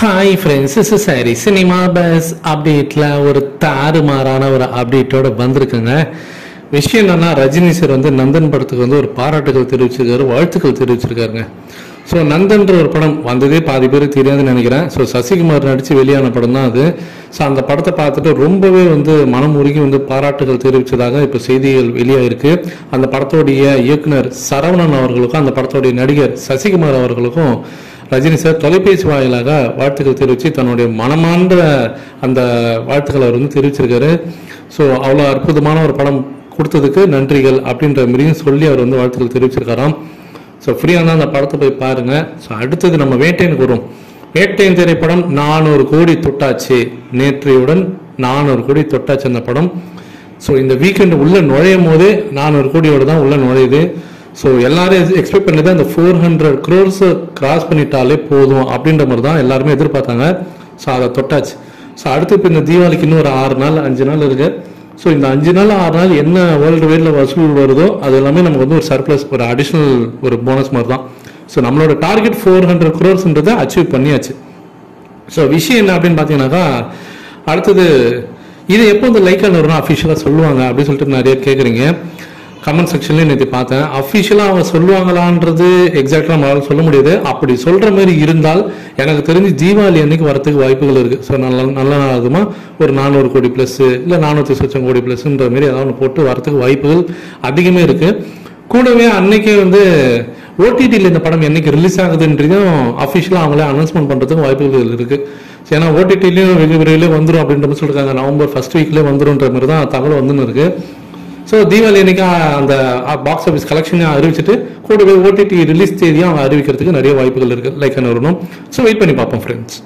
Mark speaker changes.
Speaker 1: Hi friends is சாரி cinema base அப்டேட்டில் ஒரு தாறுமாறான ஒரு அப்டேட்டோட வந்திருக்குங்க. விஷயம் என்னன்னா ரஜினி சார் வந்து நந்தன் படத்துக்கு வந்து ஒரு பாராட்டுகள் தெரிவிச்சிருக்காரு வாழ்த்துக்கள் தெரிவிச்சிருக்காருங்க. ஸோ நந்தன்ற ஒரு படம் வந்ததே பாதி பேர் தெரியாதுன்னு நினைக்கிறேன். ஸோ சசிகுமார் நடித்து வெளியான படம் தான் அது. ஸோ அந்த படத்தை பார்த்துட்டு ரொம்பவே வந்து மனம் உருகி வந்து பாராட்டுகள் தெரிவித்ததாக இப்போ செய்திகள் வெளியாகிருக்கு அந்த படத்தோடைய இயக்குனர் சரவணன் அவர்களுக்கும் அந்த படத்தோடைய நடிகர் சசிகுமார் அவர்களுக்கும் ரஜினி சார் தொலைபேசி வாயிலாக வாழ்த்துக்கள் தெரிவித்து தன்னுடைய மனமார்ந்த அந்த வாழ்த்துக்களை அவர் வந்து தெரிவிச்சிருக்காரு. ஸோ அவ்வளோ அற்புதமான ஒரு படம் கொடுத்ததுக்கு நன்றிகள் அப்படின்ற மாதிரியும் சொல்லி அவர் வந்து வாழ்த்துக்கள் தெரிவிச்சிருக்காராம். ஸோ ஃப்ரீயாக இருந்தால் அந்த படத்தை போய் பாருங்க. ஸோ அடுத்தது நம்ம வேட்டையனுக்கு வரும் வேட்டையன் திரைப்படம் நானூறு கோடி தொட்டாச்சு. நேற்றையுடன் நானூறு கோடி தொட்டாச்சு அந்த படம். ஸோ இந்த வீக்கெண்டு உள்ளே நுழையும் போதே நானூறு கோடியோடு தான் உள்ளே நுழையுது. ஸோ எல்லாரும் எக்ஸ்பெக்ட் பண்ணது அந்த ஃபோர் ஹண்ட்ரட் க்ரோர்ஸ் கிராஸ் பண்ணிட்டாலே போதும் அப்படின்ற மாதிரி தான் எல்லாருமே எதிர்பார்த்தாங்க. ஸோ அதை தொட்டாச்சு. ஸோ அடுத்து இப்போ இந்த தீபாவளிக்கு இன்னும் ஒரு ஆறு நாள் அஞ்சு நாள் இருக்கு. ஸோ இந்த அஞ்சு நாள் ஆறு நாள் என்ன வேர்ல்டு வைடில் வசூல் வருதோ அது எல்லாமே நமக்கு வந்து ஒரு சர்ப்ளஸ் ஒரு அடிஷ்னல் ஒரு போனஸ் மாதிரி தான். ஸோ நம்மளோட டார்கெட் ஃபோர் ஹண்ட்ரட் க்ரோர்ஸ்ன்றதை அச்சீவ் பண்ணியாச்சு. ஸோ விஷயம் என்ன அப்படின்னு பார்த்தீங்கன்னாக்கா அடுத்தது இது எப்போ இந்த லைக்கான வரும் அஃபிஷியலாக சொல்லுவாங்க அப்படின்னு சொல்லிட்டு நிறைய கேட்குறீங்க கமெண்ட் செக்ஷன்லேயே நேற்று பார்த்தேன். அஃபிஷியலாக அவங்க சொல்லுவாங்களான்றது எக்ஸாக்டாக நம்மளால சொல்ல முடியாது. அப்படி சொல்கிற மாதிரி இருந்தால் எனக்கு தெரிஞ்சு தீபாவளி அன்னைக்கு வரத்துக்கு வாய்ப்புகள் இருக்குது ஸோ நல்ல நல்ல நாளாகுமா ஒரு நானூறு கோடி ப்ளஸ்ஸு இல்லை நானூற்றி சொச்சம் கோடி ப்ளஸ்ன்ற மாதிரி ஏதாவது ஒன்று போட்டு வரத்துக்கு வாய்ப்புகள் அதிகமே இருக்குது கூடவே அன்னைக்கே வந்து ஓடிடியில் இந்த படம் என்னைக்கு ரிலீஸ் ஆகுதுன்றதையும் அஃபிஷியலாக அவங்களே அனௌன்ஸ்மெண்ட் பண்ணுறதுக்கு வாய்ப்புகள் இருக்குது ஏன்னா ஓடிடிலையும் வெகு விரைவில் வந்துடும் அப்படின்ற மாதிரி சொல்லிருக்காங்க. நவம்பர் ஃபர்ஸ்ட் வீக்லேயே வந்துருன்ற மாதிரி தான் தகவல் வந்துன்னு இருக்குது ஸோ தீபாவளி அன்னைக்கு அந்த பாக்ஸ் ஆஃபீஸ் கலெக்ஷனை அறிவிச்சிட்டு போய் ஓடிடி ரிலீஸ் தேதியும் அவங்க அறிவிக்கிறதுக்கு நிறைய வாய்ப்புகள் இருக்குது லைக் வரணும் ஸோ வெயிட் பண்ணி பார்ப்போம் ஃப்ரெண்ட்ஸ்